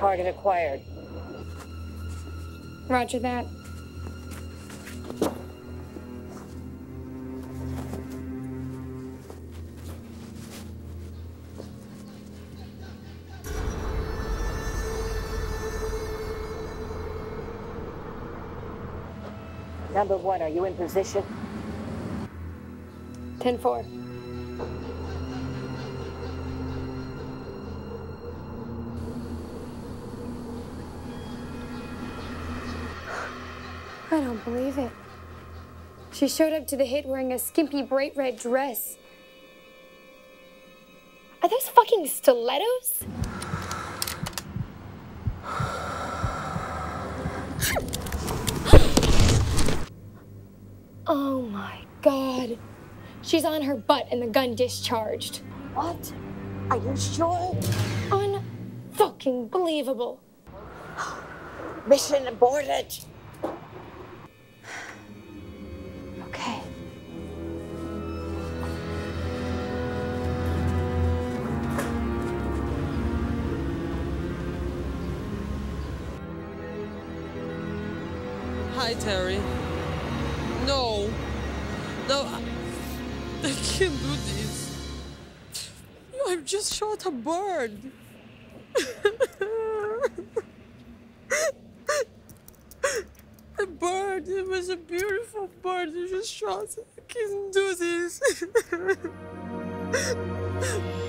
Target acquired. Roger that. Number one, are you in position? 10 I don't believe it. She showed up to the hit wearing a skimpy bright red dress. Are those fucking stilettos? Oh my god. She's on her butt and the gun discharged. What? Are you sure? Unfucking believable. Mission aborted. Hi, Terry. No. No, I, can't do this. I've just shot a bird. a bird. It was a beautiful bird. You just shot. I can't do this.